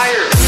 higher.